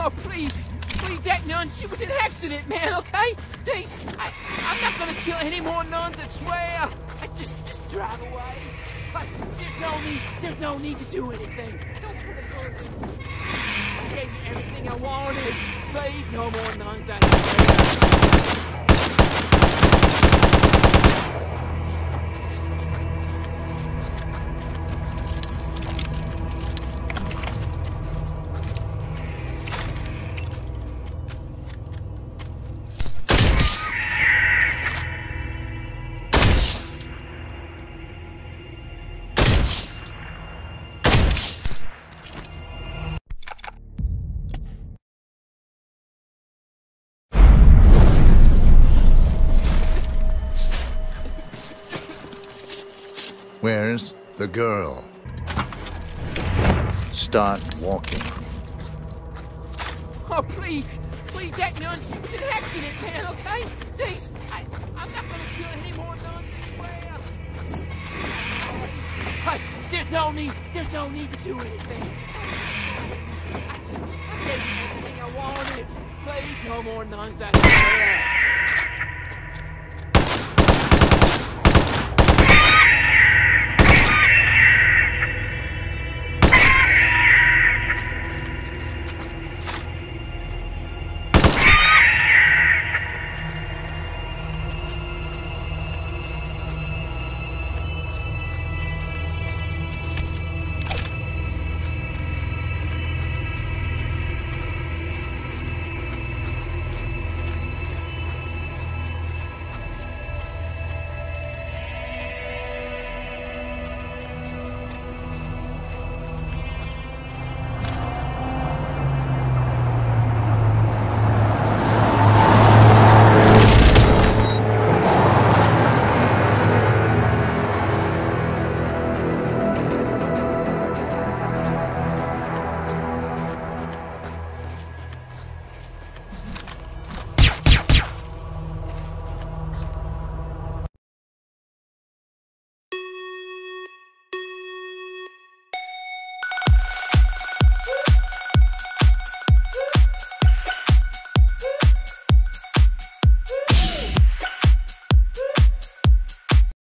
Oh, please, please, that nun, she was an accident, man, okay? Please, I, I'm not gonna kill any more nuns, I swear. I just, just drive away. But there's no need, there's no need to do anything. Don't put a. I gave you everything I wanted. Please, no more nuns, I Where's the girl? Start walking. Oh, please, please, that nun, was an accident, man, okay? Please, I, I'm not gonna kill any more nuns, I swear. Hey, there's no need, there's no need to do anything. I, I everything I wanted. Please, no more nuns, swear.